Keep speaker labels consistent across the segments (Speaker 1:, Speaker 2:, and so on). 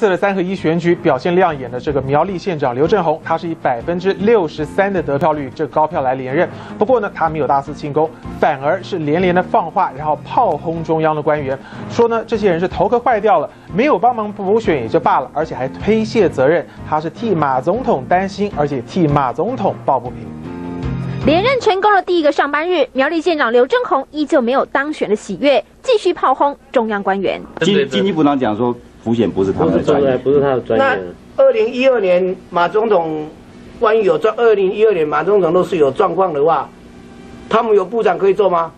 Speaker 1: 次的三合一选举表现亮眼的这个苗栗县长刘正宏，他是以百分之六十三的得票率，这高票来连任。不过呢，他没有大肆庆功，反而是连连的放话，然后炮轰中央的官员，说呢这些人是头壳坏掉了，没有帮忙补选也就罢了，而且还推卸责任，他是替马总统担心，而且替马总统抱不平。
Speaker 2: 连任成功的第一个上班日，苗栗县长刘正宏依旧没有当选的喜悦，继续炮轰中央官员。
Speaker 3: 经经济部长讲说，浮选不是他们的专业，
Speaker 4: 不是他的专业。
Speaker 5: 那二零一二年马总统万一有状，二零一二年马总统都是有状况的话，他们有部长可以做吗？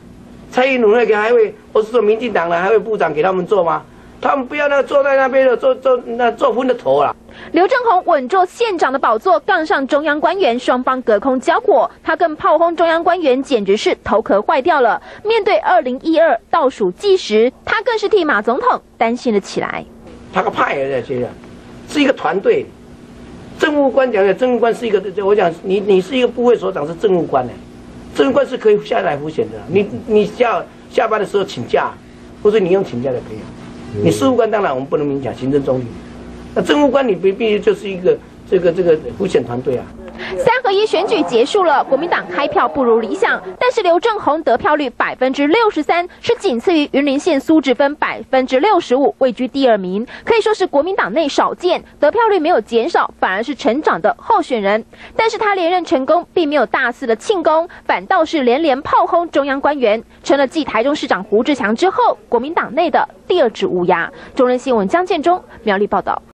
Speaker 5: 蔡英文那个还会，我是说民进党的还会部长给他们做吗？他们不要那坐在那边的做做那做昏的头啊！
Speaker 2: 刘正宏稳坐县长的宝座，杠上中央官员，双方隔空交火。他更炮轰中央官员，简直是头壳坏掉了。面对二零一二倒数计时，他更是替马总统担心了起来。
Speaker 5: 他个派也在学校，是一个团队。政务官讲的，政务官是一个，我讲你你是一个部会所长，是政务官呢。政务官是可以下来复选的。你你下下班的时候请假，或者你用请假的可以。你事务官当然我们不能明讲，行政中立。那政务官你必必须就是一个这个这个复选团队啊。
Speaker 2: 三合一选举结束了，国民党开票不如理想，但是刘正宏得票率百分之六十三，是仅次于云林县苏志芬百分之六十五，位居第二名，可以说是国民党内少见，得票率没有减少，反而是成长的候选人。但是他连任成功，并没有大肆的庆功，反倒是连连炮轰中央官员，成了继台中市长胡志强之后，国民党内的第二只乌鸦。中人新闻江建中苗栗报道。